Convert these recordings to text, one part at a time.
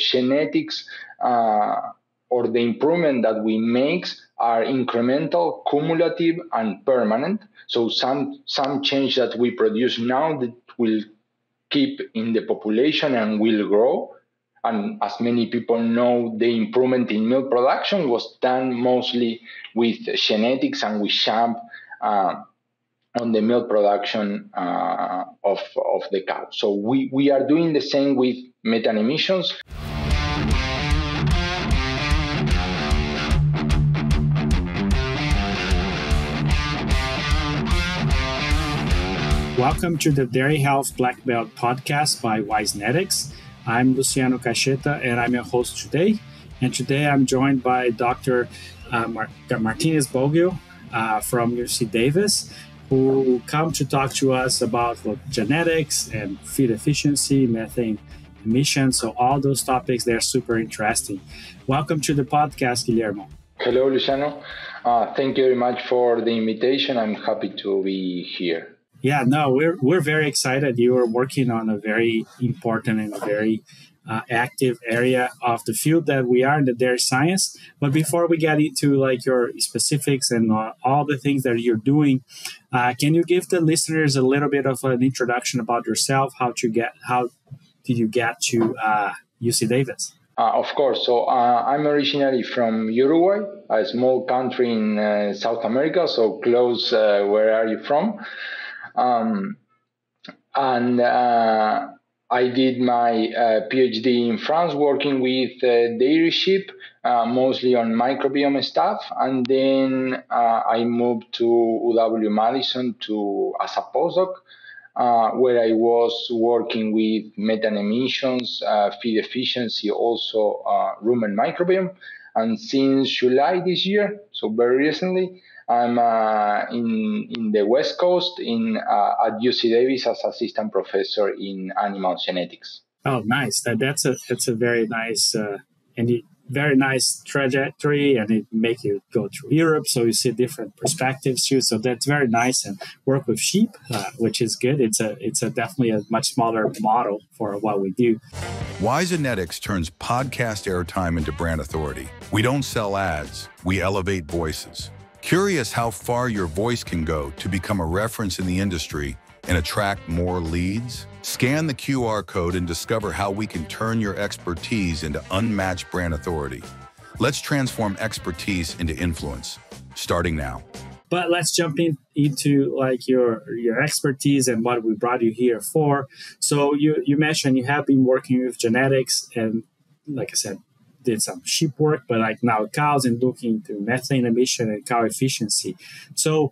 genetics uh, or the improvement that we make are incremental, cumulative, and permanent. So some some change that we produce now that will keep in the population and will grow. And as many people know, the improvement in milk production was done mostly with genetics and with SHAMP uh, on the milk production uh, of, of the cow. So we, we are doing the same with methane emissions. Welcome to the Dairy Health Black Belt podcast by Wisenetix. I'm Luciano Caixeta and I'm your host today. And today I'm joined by Dr. Uh, Mar- Martinez Boggio uh, from UC Davis, who come to talk to us about genetics and feed efficiency, methane emissions. So all those topics, they're super interesting. Welcome to the podcast, Guillermo. Hello, Luciano. Uh, thank you very much for the invitation. I'm happy to be here. Yeah, no, we're we're very excited. You are working on a very important and very uh, active area of the field that we are in the dairy science. But before we get into like your specifics and uh, all the things that you're doing, uh, can you give the listeners a little bit of an introduction about yourself? How to get how did you get to UC uh, Davis? Uh, of course. So uh, I'm originally from Uruguay, a small country in South America, so close. where are you from? Um, and uh, I did my uh, PhD in France working with uh, dairy sheep, uh, mostly on microbiome stuff. And then uh, I moved to UW Madison to as a postdoc, uh, where I was working with methane emissions, feed efficiency, also rumen microbiome. And since July this year, so very recently, I'm uh, in in the West Coast in uh, at UC Davis as assistant professor in animal genetics. Oh, nice! That, that's a that's a very nice uh, and very nice trajectory, and it make you go through Europe, so you see different perspectives too. So that's very nice, and work with sheep, uh, which is good. It's a it's a definitely a much smaller model for what we do. Why Wisenetix turns podcast airtime into brand authority. We don't sell ads; we elevate voices. Curious how far your voice can go to become a reference in the industry and attract more leads? Scan the QR code and discover how we can turn your expertise into unmatched brand authority. Let's transform expertise into influence, starting now. But let's jump in into like your your expertise and what we brought you here for. So you you mentioned you have been working with genetics and like I said, did some sheep work, but like now cows and looking into methane emission and cow efficiency. So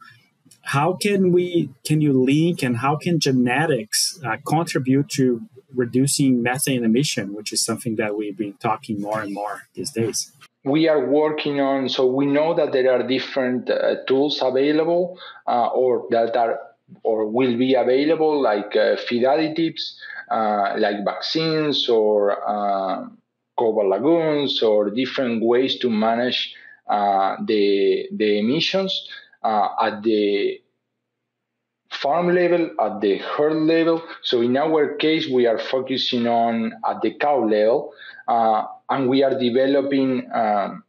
how can we can you link and how can genetics uh, contribute to reducing methane emission, which is something that we've been talking more and more these days? we are working on so we know that there are different uh, tools available uh, or that are or will be available like uh, feed additives uh, like vaccines or um, cover lagoons or different ways to manage uh, the, the emissions uh, at the farm level, at the herd level. So in our case, we are focusing on at the cow level, uh, and we are developing um,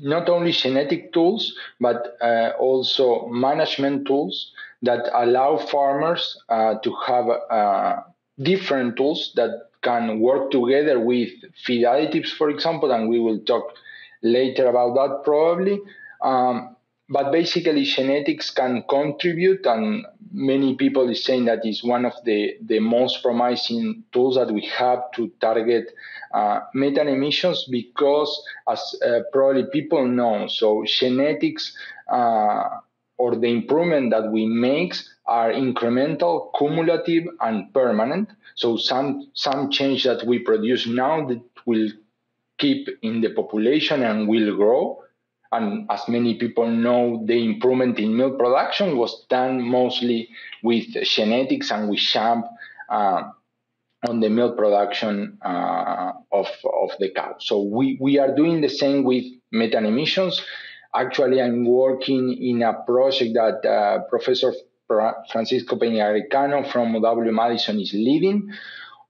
not only genetic tools, but uh, also management tools that allow farmers uh, to have uh, different tools that can work together with feed additives, for example, and we will talk later about that probably. Um, but basically, genetics can contribute, and many people is saying that is one of the, the most promising tools that we have to target uh, methane emissions because, as uh, probably people know, so genetics uh, or the improvement that we make are incremental, cumulative, and permanent. So some some change that we produce now that will keep in the population and will grow. And as many people know, the improvement in milk production was done mostly with genetics and with SHAMP uh, on the milk production uh, of, of the cow. So we, we are doing the same with methane emissions. Actually, I'm working in a project that uh, Professor Francisco Peñagaricano from W. Madison is leading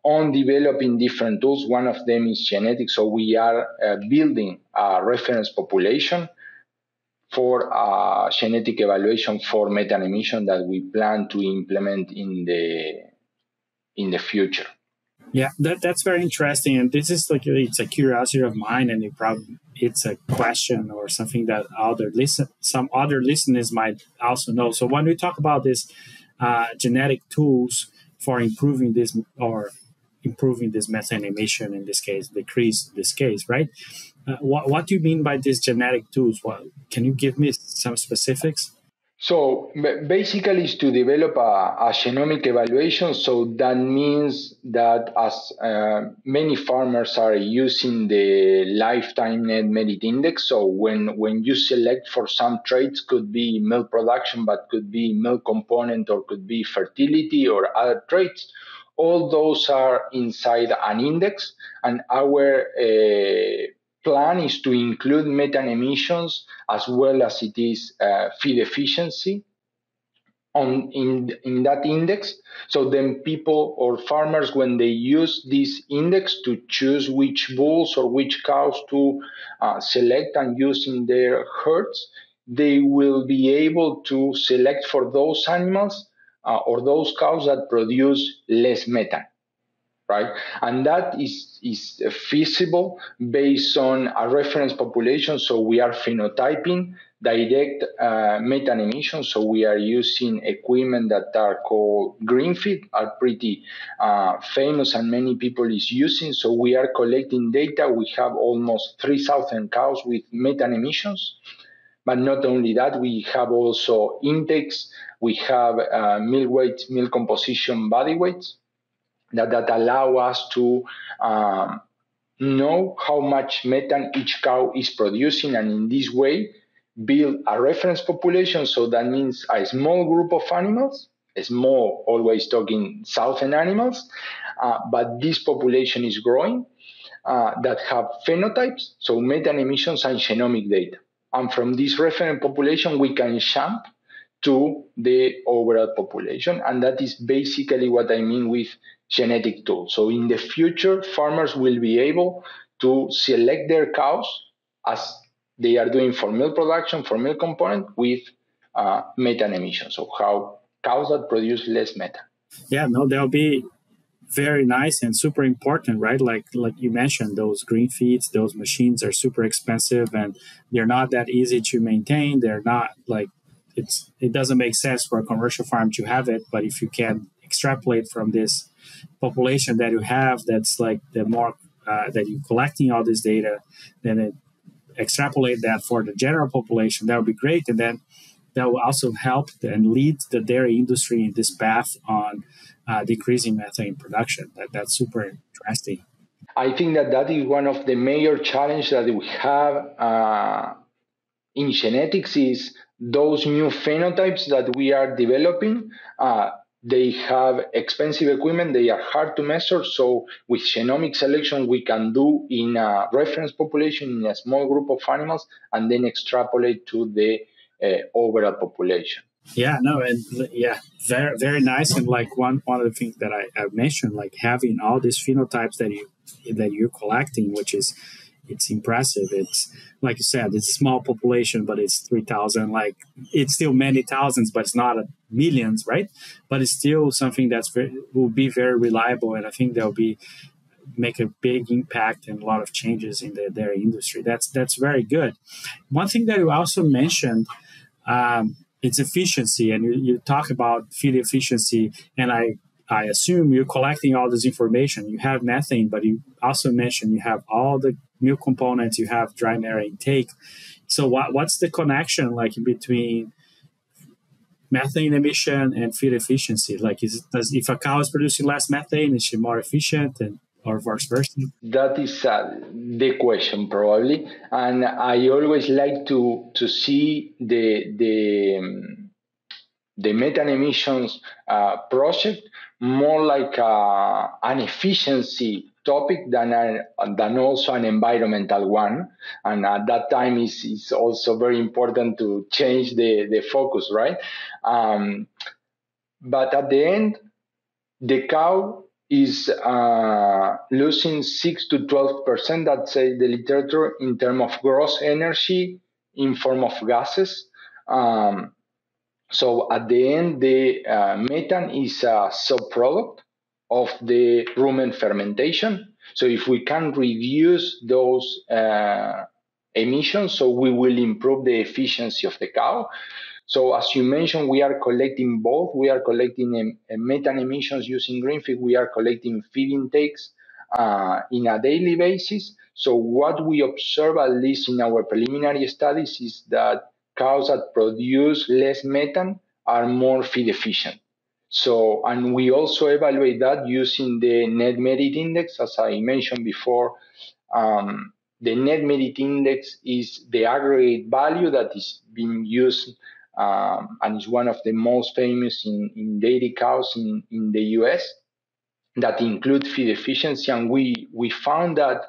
on developing different tools. One of them is genetics. So we are uh, building a reference population for a genetic evaluation for methane emission that we plan to implement in the in the future. Yeah, that, that's very interesting, and this is like it's a curiosity of mine, and it probably it's a question or something that other listen some other listeners might also know. So when we talk about this uh, genetic tools for improving this or improving this methane emission in this case, decrease this case, right? Uh, what, what do you mean by these genetic tools? What, can you give me some specifics? So basically, is to develop a, a, genomic evaluation. So that means that as uh, many farmers are using the lifetime net merit index. So when when you select for some traits, could be milk production, but could be milk component, or could be fertility or other traits. All those are inside an index, and our uh, plan is to include methane emissions as well as it is uh, feed efficiency on in, in that index. So then people or farmers, when they use this index to choose which bulls or which cows to uh, select and use in their herds, they will be able to select for those animals uh, or those cows that produce less methane right? And that is, is feasible based on a reference population. So we are phenotyping direct uh, methane emissions. So we are using equipment that are called GreenFeed, are pretty uh, famous and many people is using. So we are collecting data. We have almost 3,000 cows with methane emissions. But not only that, we have also intakes, we have uh, milk weight, milk composition, body weights that, that allow us to um, know how much methane each cow is producing. And in this way build a reference population. So that means a small group of animals small always talking thousand animals uh, but this population is growing uh, that have phenotypes. So methane emissions and genomic data and from this reference population we can jump to the overall population and that is basically what i mean with genetic tool. So in the future, farmers will be able to select their cows as they are doing for milk production, for milk component with uh, methane emissions. So how cows that produce less methane. Yeah, no, they'll be very nice and super important, right? Like like you mentioned, those green feeds, those machines are super expensive and they're not that easy to maintain. They're not like it's it doesn't make sense for a commercial farm to have it, but if you can extrapolate from this population that you have that's like the more uh, that you're collecting all this data then it, extrapolate that for the general population that would be great and then that will also help and lead the dairy industry in this path on uh, decreasing methane production that, that's super interesting i think that that is one of the major challenges that we have uh, in genetics is those new phenotypes that we are developing uh, they have expensive equipment, they are hard to measure. So, with genomic selection, we can do in a reference population in a small group of animals and then extrapolate to the uh, overall population. Yeah, no, and yeah, very very nice. And like one one of the things that I, I mentioned, like having all these phenotypes that you that you're collecting, which is it's impressive. It's like you said, it's a small population, but it's three thousand. Like it's still many thousands, but it's not a millions, right? But it's still something that's very, will be very reliable, and I think there'll be make a big impact and a lot of changes in the dairy industry. That's that's very good. One thing that you also mentioned. Um, it's efficiency, and you, you talk about feed efficiency, and I I assume you're collecting all this information. You have methane, but you also mentioned you have all the milk components, you have dry matter intake. So what, what's the connection like between methane emission and feed efficiency? Like, is it, does, if a cow is producing less methane, is she more efficient and or vice versa? That is uh, the question probably, and I always like to to see the the um, the methane emissions uh, project more like a, an efficiency topic than, a, than also an environmental one. And at that time, is is also very important to change the, the focus, right? Um, but at the end, the cow is uh, losing 6 to 12%, that's say the literature, in terms of gross energy in form of gases. Um, so at the end, the uh, methane is a subproduct of the rumen fermentation. So if we can reduce those uh, emissions, so we will improve the efficiency of the cow. So as you mentioned, we are collecting both. We are collecting um, methane emissions using GreenFeed. We are collecting feed intakes uh, in a daily basis. So what we observe, at least in our preliminary studies, is that cows that produce less methane are more feed efficient. So, and we also evaluate that using the net merit index, as I mentioned before. Um, the net merit index is the aggregate value that is being used um, and is one of the most famous in, in dairy cows in, in the US that include feed efficiency. And we, we found that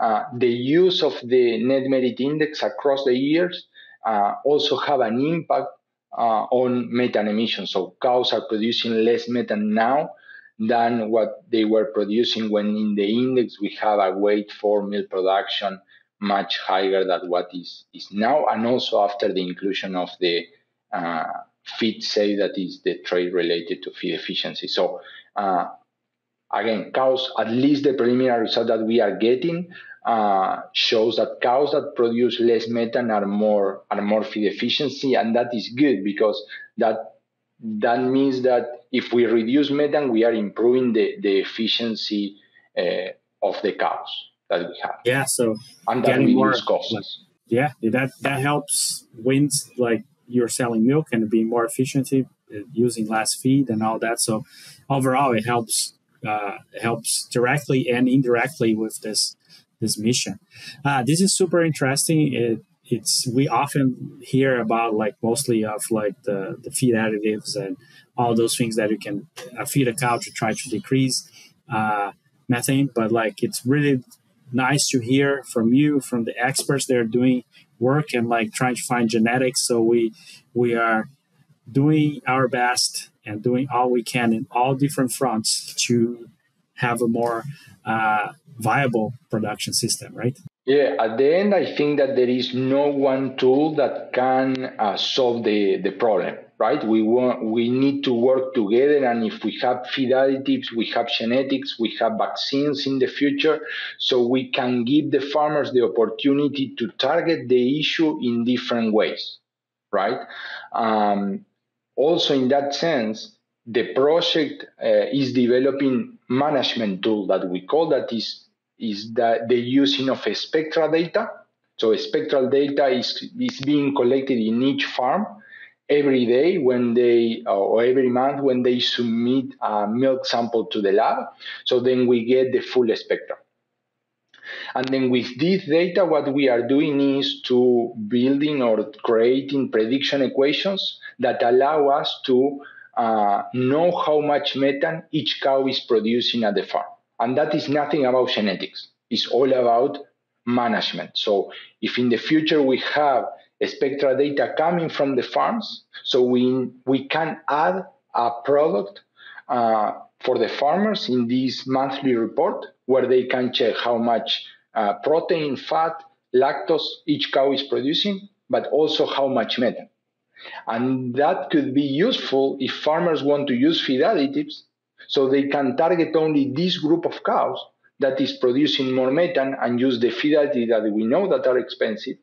uh, the use of the net merit index across the years uh, also have an impact uh, on methane emissions. So cows are producing less methane now than what they were producing when in the index we have a weight for milk production much higher than what is, is now, and also after the inclusion of the uh, Feed Saved that is the trait related to feed efficiency. So uh, again, cows, at least the preliminary result that we are getting uh, shows that cows that produce less methane are more are more feed efficiency, and that is good because that that means that if we reduce methane, we are improving the the efficiency uh, of the cows that we have. Yeah, so and that reduce more, costs. Yeah, that that helps wins like you're selling milk and being more efficient uh, using less feed and all that. So overall, it helps uh, helps directly and indirectly with this this mission. Uh, this is super interesting. It, it's we often hear about like mostly of like the, the feed additives and all those things that you can uh, feed a cow to try to decrease uh, methane, but like it's really nice to hear from you from the experts they're doing work and like trying to find genetics. So we we are doing our best and doing all we can in all different fronts to have a more uh, viable production system, right? Yeah, at the end, I think that there is no one tool that can uh, solve the, the problem, right? We want, we need to work together, and if we have feed additives, we have genetics, we have vaccines in the future, so we can give the farmers the opportunity to target the issue in different ways, right? Um, also, in that sense, the project uh, is developing management tool that we call that is is that the using of spectral data. So spectral data is, is being collected in each farm every day when they or every month when they submit a milk sample to the lab. So then we get the full spectrum. And then with this data, what we are doing is to building or creating prediction equations that allow us to uh, know how much methane each cow is producing at the farm. And that is nothing about genetics. It's all about management. So if in the future we have spectral data coming from the farms, so we, we can add a product uh, for the farmers in this monthly report where they can check how much uh, protein, fat, lactose each cow is producing, but also how much methane. And that could be useful if farmers want to use feed additives so they can target only this group of cows that is producing more methane and use the feed additive that we know that are expensive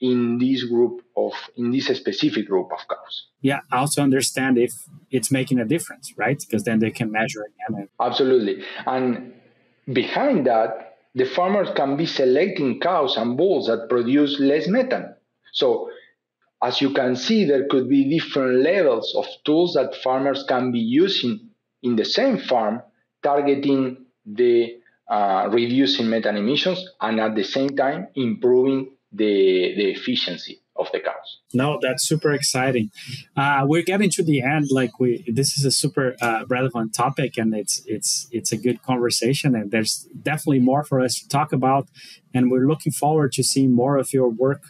in this group of in this specific group of cows. Yeah, also understand if it's making a difference, right? Because then they can measure again. Absolutely. And behind that, the farmers can be selecting cows and bulls that produce less methane. So as you can see, there could be different levels of tools that farmers can be using in the same farm targeting the uh, reducing methane emissions and at the same time improving the, the efficiency of the cows. No, that's super exciting. Uh, we're getting to the end. Like we, this is a super uh, relevant topic, and it's it's it's a good conversation. And there's definitely more for us to talk about. And we're looking forward to seeing more of your work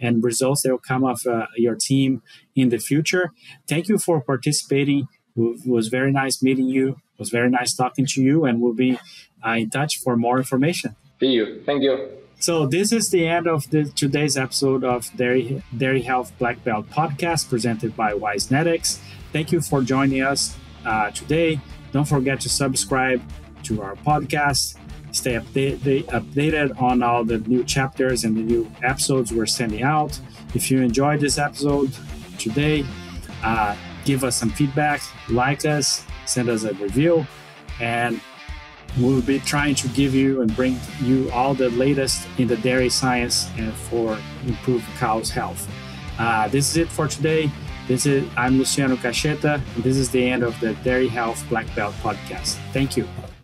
and results that will come off uh, your team in the future. Thank you for participating It was very nice meeting you. It was very nice talking to you, and we'll be uh, in touch for more information. See you. Thank you. So this is the end of the today's episode of Dairy Dairy Health Black Belt podcast presented by Wisenetix. Thank you for joining us uh, today. Don't forget to subscribe to our podcast. Stay update, updated on all the new chapters and the new episodes we're sending out. If you enjoyed this episode today, uh, give us some feedback, like us, send us a review, and we'll be trying to give you and bring you all the latest in the dairy science and for improved cows' health. Uh, this is it for today. This is I'm Luciano Caixeta, and this is the end of the Dairy Health Black Belt podcast. Thank you.